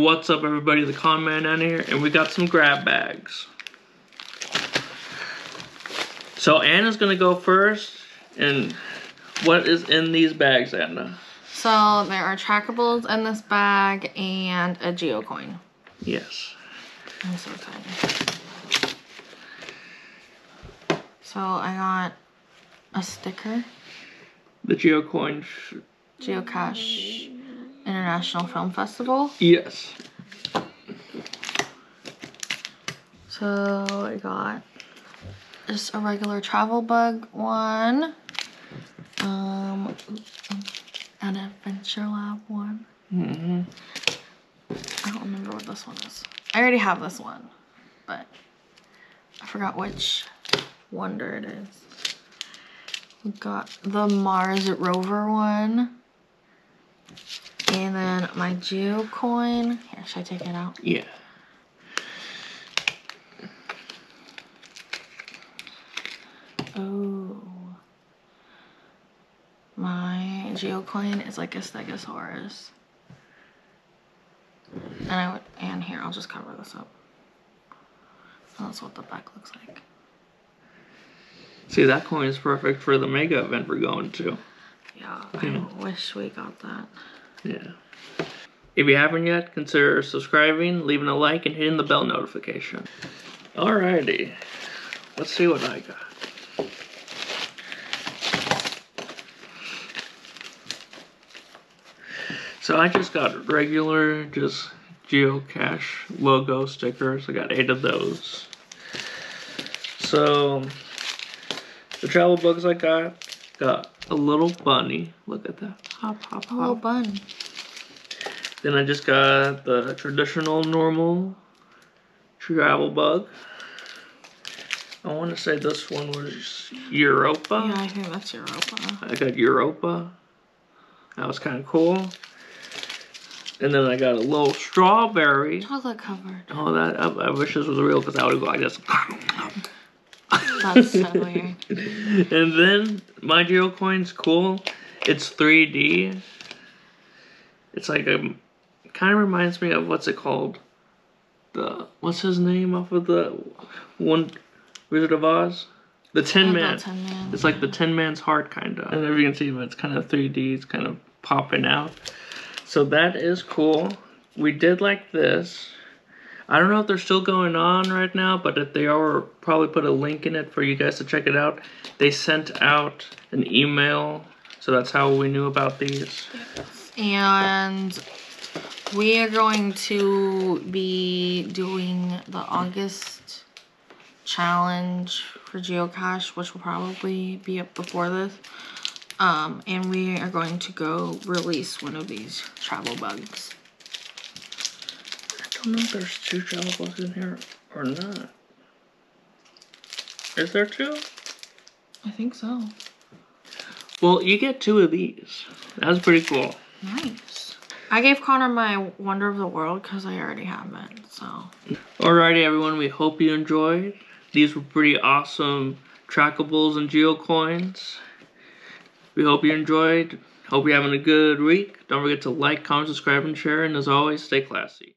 What's up, everybody? The con man down here, and we got some grab bags. So Anna's gonna go first, and what is in these bags, Anna? So there are trackables in this bag and a geocoin. Yes. I'm so excited. So I got a sticker, The geocoin. Geocache International Film Festival. Yes. So I got just a regular travel bug one. Um, an adventure lab one. Mm-hmm. I don't remember what this one is. I already have this one, but I forgot which wonder it is. We got the Mars rover one. And then my Geo coin. Here, should I take it out? Yeah. Oh. My geocoin is like a stegosaurus. And I would and here, I'll just cover this up. So that's what the back looks like. See, that coin is perfect for the mega event we're going to. Yeah, Yeah. I wish we got that. Yeah. If you haven't yet, consider subscribing, leaving a like, and hitting the bell notification. Alrighty. Let's see what I got. So I just got regular, just geocache logo stickers. I got eight of those. So the travel bugs I got got a little bunny. Look at that. Hop, hop, A little bun. Then I just got the traditional normal travel bug. I want to say this one was Europa. Yeah, I think that's Europa. I got Europa. That was kind of cool. And then I got a little strawberry. Chocolate covered. Oh, that I, I wish this was real because I would go like this. That's so weird. and then my geocoin's cool. It's 3D. It's like um, a kind of reminds me of what's it called? The what's his name off of the one Wizard of Oz? The Tin Oh, Man. Tin Man. It's like the Tin Man's heart, kind of. And if you can see, but it's kind of 3D. It's kind of popping out. So that is cool. We did like this. I don't know if they're still going on right now, but if they are, probably put a link in it for you guys to check it out. They sent out an email, so that's how we knew about these. And we are going to be doing the August challenge for geocache, which will probably be up before this. Um, and we are going to go release one of these travel bugs. I don't know if there's two travel bugs in here or not. Is there two? I think so. Well, you get two of these. That's pretty cool. Nice. I gave Conner my Wonder of the World because I already have it, so. Alrighty, everyone, we hope you enjoyed. These were pretty awesome trackables and geocoins. We hope you enjoyed. Hope you're having a good week. Don't forget to like, comment, subscribe, and share. And as always, stay classy.